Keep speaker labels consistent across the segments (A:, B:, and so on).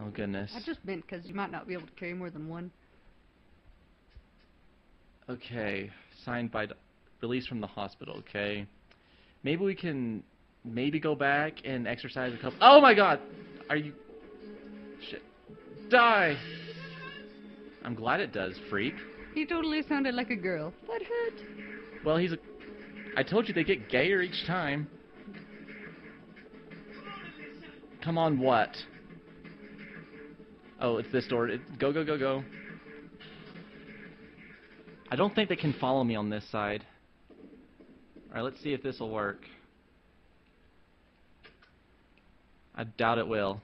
A: Oh goodness.
B: I just meant because you might not be able to carry more than one.
A: Okay, signed by, released from the hospital. Okay, maybe we can, maybe go back and exercise a couple. Oh my God, are you? Shit, die! I'm glad it does, freak.
B: He totally sounded like a girl. That hurt.
A: Well, he's a. I told you they get gayer each time. Come on, what? Oh, it's this door. It, go, go, go, go. I don't think they can follow me on this side. Alright, let's see if this will work. I doubt it will.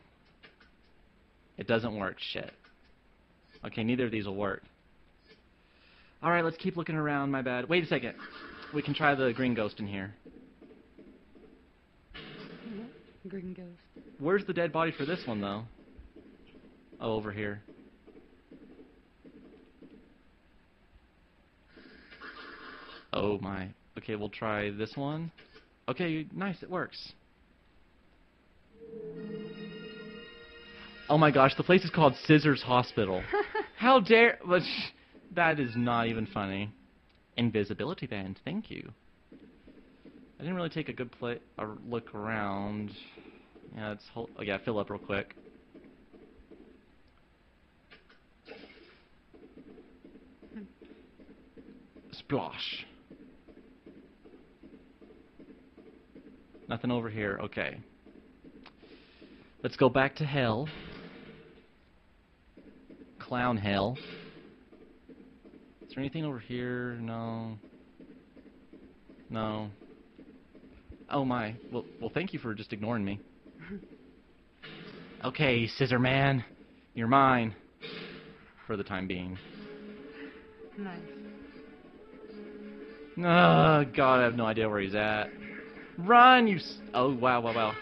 A: It doesn't work. Shit. Okay, neither of these will work. Alright, let's keep looking around. My bad. Wait a second. We can try the green ghost in here.
B: Green ghost.
A: Where's the dead body for this one, though? Oh, over here. Oh my. Okay, we'll try this one. Okay, nice, it works. Oh my gosh, the place is called Scissors Hospital. How dare... That is not even funny. Invisibility band, thank you. I didn't really take a good play a look around. Yeah, let's hold. Oh yeah, fill up real quick. Splosh. Nothing over here. Okay. Let's go back to hell. Clown hell. Is there anything over here? No. No. Oh my. Well, well, thank you for just ignoring me. Okay, Scissor Man, you're mine for the time being.
B: Nice.
A: Oh God, I have no idea where he's at. Run, you! S- oh wow, wow, wow.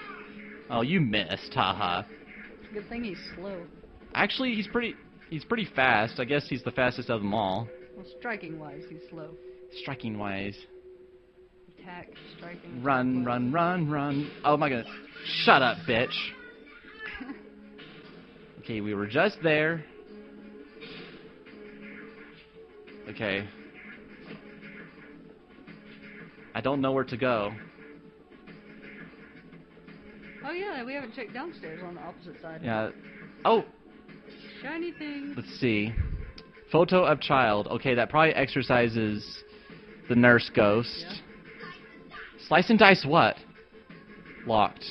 A: Oh, you missed, haha.
B: Good thing he's slow.
A: Actually, he's pretty. He's pretty fast. I guess he's the fastest of them all.
B: Well, striking wise, he's slow.
A: Striking wise.
B: Attack, striking.
A: Run, run, run, run. Oh my god. Shut up, bitch. Okay, we were just there. Okay. I don't know where to go.
B: Oh yeah, we haven't checked downstairs on the opposite side.
A: Yeah. Oh,
B: Shiny thing.
A: let's see. Photo of child. Okay, that probably exercises the nurse ghost.
B: Yeah.
A: Slice and dice what? Locked.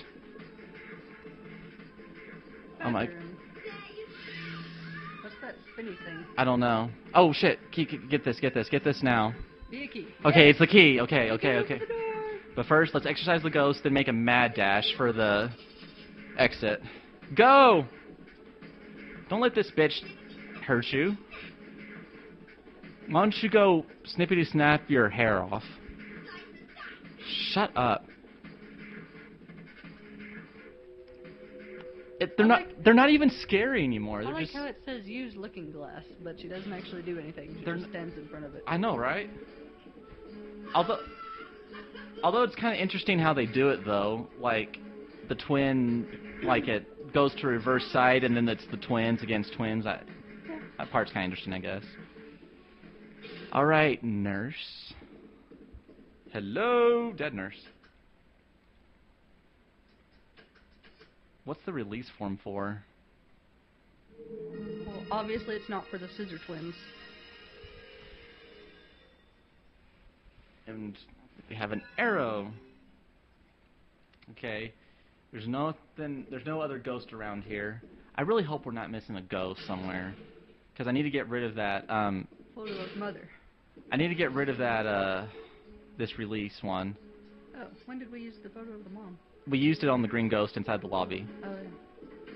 A: Oh my-
B: Bathroom. What's that spinny thing?
A: I don't know. Oh shit. Key, get this, get this, get this now.
B: Be a key.
A: Okay, it's the key. Okay, okay, okay.
B: out the door.
A: But first, let's exercise the ghost, then make a mad dash for the exit. Go! Don't let this bitch hurt you. Why don't you go snippety snap your hair off? Shut up. It, they're
B: I
A: not.
B: like-
A: They're not even scary anymore.
B: I
A: They're
B: like
A: just.
B: how it says use looking glass, but she doesn't actually do anything. She just stands in front of it.
A: I know, right? Although, although it's kind of interesting how they do it, though. Like, the twin, like it goes to reverse side, and then it's the twins against twins. That,
B: Yeah.
A: that part's kind of interesting, I guess. All right, nurse. Hello, dead nurse. What's the release form for?
B: Well, obviously it's not for the scissor twins.
A: And we have an arrow. Okay. There's nothing. There's no other ghost around here. I really hope we're not missing a ghost somewhere, because I need to get rid of that. Um,
B: Photo of mother.
A: I need to get rid of that. Uh, this release one.
B: Oh, when did we use the photo of the mom?
A: We used it on the green ghost inside the lobby.
B: Oh, yeah.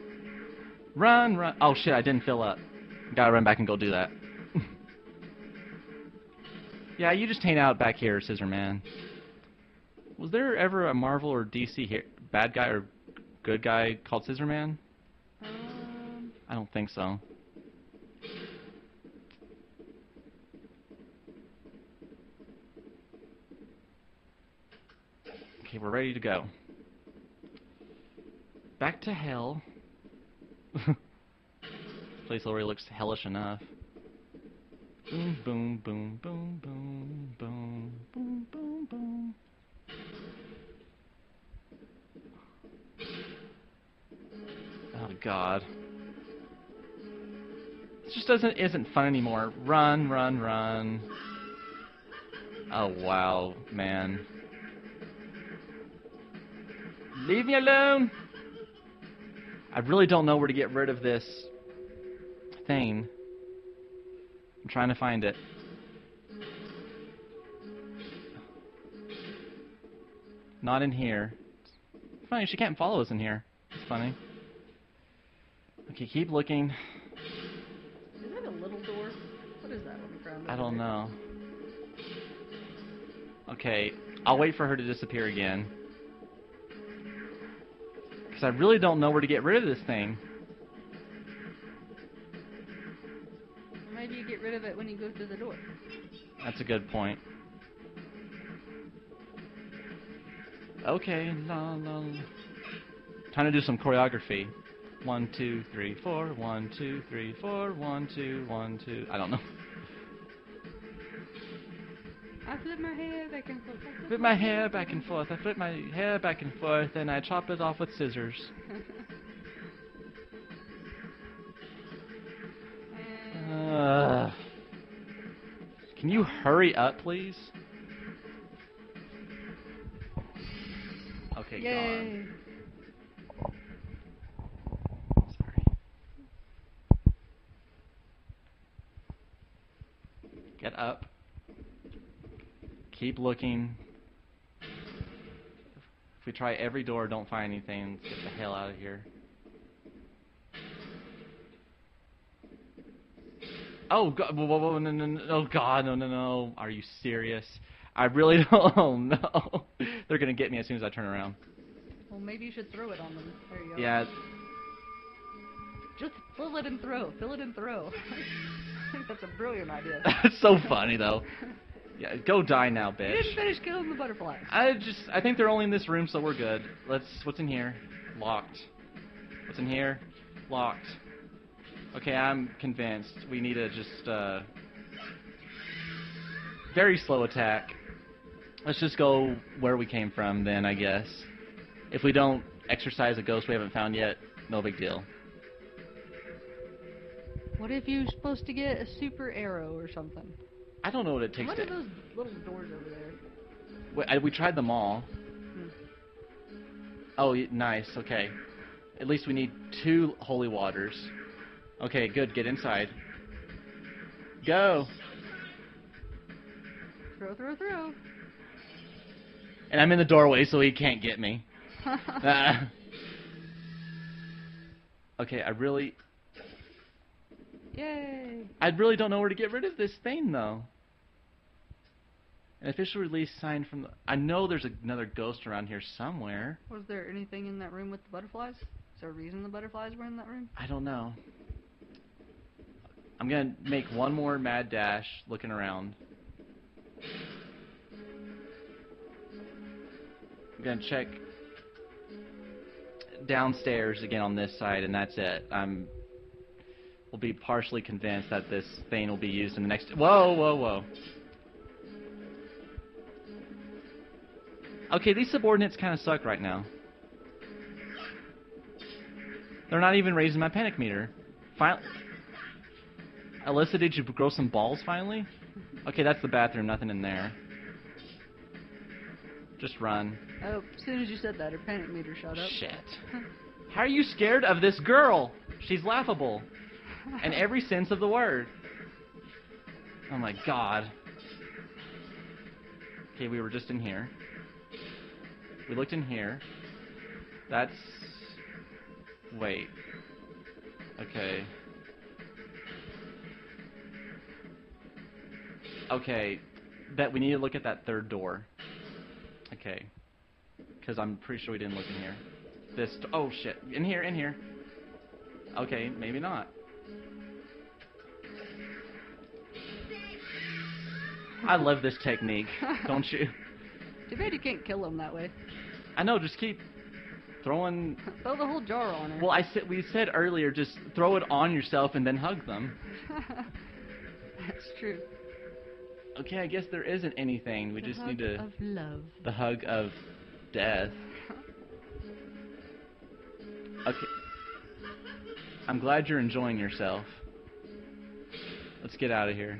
A: Run, run. Oh shit! I didn't fill up. Gotta run back and go do that. yeah, you just hang out back here, Scissor Man. Was there ever a Marvel or DC here, bad guy or good guy called Scissor Man?
B: Um,
A: I don't think so. Okay, we're ready to go. Back to hell. this place already looks hellish enough. Boom, boom, boom, boom, boom, boom, boom, boom, boom. Oh God. This just doesn't isn't fun anymore. Run, run, run. Oh wow, man. Leave me alone. I really don't know where to get rid of this thing. I'm trying to find it. Not in here. Funny, she can't follow us in here. It's funny. Okay, keep looking.
B: Is that a little door? What is that on the ground?
A: I don't know. Okay, I'll wait for her to disappear again. Because I really don't know where to get rid of this thing.
B: Maybe you get rid of it when you go through the door.
A: That's a good point. Okay, la la. la. Time to do some choreography. One, two, three, four. One, two, three, four. One, two, one, two. I don't know.
B: Flip my hair back and forth. I
A: Flip my hair back and forth. I flip my hair back and forth, and I chop it off with scissors. Ugh. Can you hurry up, please? Okay,
B: Yay!
A: gone. Sorry. Get up. Keep looking. If we try every door, don't find anything, let's get the hell out of here. Oh God! Whoa, whoa, whoa, no, no, no, oh God! No, no, no! Are you serious? I really don't. Oh no! They're gonna get me as soon as I turn around.
B: Well, maybe you should throw it on them. There you go.
A: Yeah.
B: Just fill it and throw. Fill it and throw. I think that's a brilliant idea.
A: That's so funny though. Yeah, go die now,
B: You didn't
A: bitch.
B: finish killing the butterflies.
A: I just, I think they're only in this room, so we're good. Let's. What's in here? Locked. What's in here? Locked. Okay, I'm convinced. We need to just, uh, very slow attack. Let's just go where we came from, then I guess. If we don't exercise a ghost we haven't found yet, no big deal.
B: What if you're supposed to get a super arrow or something?
A: I don't know what it takes
B: What
A: to.
B: are those little doors over there?
A: We, I, we tried them all.
B: Hmm.
A: Oh, nice. Okay. At least we need two holy waters. Okay, good. Get inside. Go.
B: Throw, throw, throw.
A: And I'm in the doorway, so he can't get me. Ah. okay, I really,
B: Yay!
A: I really don't know where to get rid of this thing though. An official release signed from the. I know there's another ghost around here somewhere.
B: Was there anything in that room with the butterflies? Is there a reason the butterflies were in that room?
A: I don't know. I'm gonna make one more mad dash looking around. I'm gonna check downstairs again on this side, and that's it. I'm will be partially convinced that this thing will be used in the next. Whoa, whoa, whoa. Okay, these subordinates kind of suck right now. They're not even raising my panic meter. Fin- Alyssa, did you grow some balls finally? Okay, that's the bathroom. Nothing in there. Just run.
B: Oh, as soon as you said that, her panic meter shot up.
A: Shit. How are you scared of this girl? She's laughable. In every sense of the word. Oh my god. Okay, we were just in here. We looked in here. That's. Wait. Okay. Okay. Bet we need to look at that third door. Okay. Because I'm pretty sure we didn't look in here. This. Oh shit. In here, in here. Okay, maybe not. I love this technique, don't you?
B: Too bad you can't kill them that way.
A: I know, just keep throwing.
B: Throw the whole jar on her.
A: Well, I said we said earlier, just throw it on yourself and then hug them.
B: That's true.
A: Okay, I guess there isn't anything. We
B: The
A: just need to hug
B: Of love.
A: the hug of death. Okay. I'm glad you're enjoying yourself. Let's get out of here.